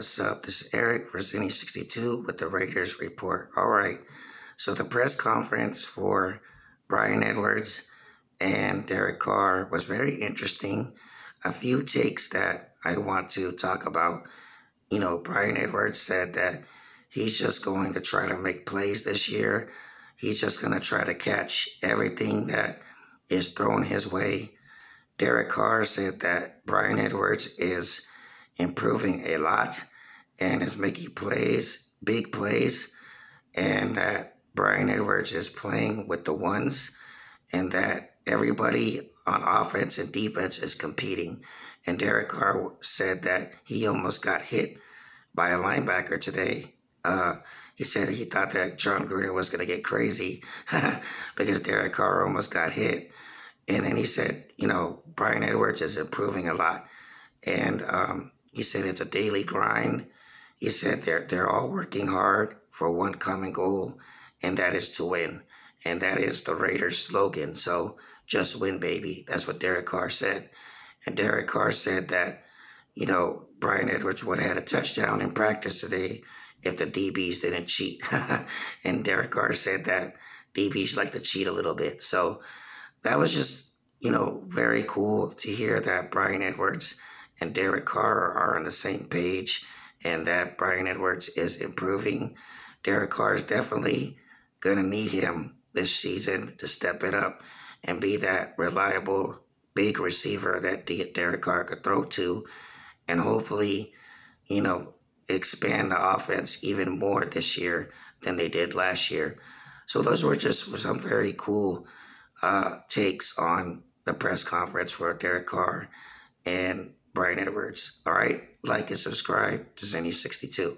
what's up? This is Eric for Zennie62 with the Raiders Report. All right, so the press conference for Bryan Edwards and Derek Carr was very interesting. A few takes that I want to talk about. You know, Bryan Edwards said that he's just going to try to make plays this year. He's just going to try to catch everything that is thrown his way. Derek Carr said that Bryan Edwards is improving a lot and is making plays, big plays, and that Bryan Edwards is playing with the ones and that everybody on offense and defense is competing. And Derek Carr said that he almost got hit by a linebacker today. Uh, he said he thought that Jon Gruden was going to get crazy because Derek Carr almost got hit. And then he said, you know, Bryan Edwards is improving a lot. And um, he said it's a daily grind. He said they're they're all working hard for one common goal, and that is to win. And that is the Raiders slogan. So just win, baby. That's what Derek Carr said. And Derek Carr said that, you know, Bryan Edwards would have had a touchdown in practice today if the DBs didn't cheat. and Derek Carr said that DBs like to cheat a little bit. So that was just, you know, very cool to hear that Bryan Edwards and Derek Carr are on the same page and that Bryan Edwards is improving. Derek Carr is definitely going to need him this season to step it up and be that reliable big receiver that Derek Carr could throw to and hopefully, you know, expand the offense even more this year than they did last year. So those were just some very cool uh, takes on the press conference for Derek Carr. And Bryan Edwards. All right, like and subscribe to Zennie62.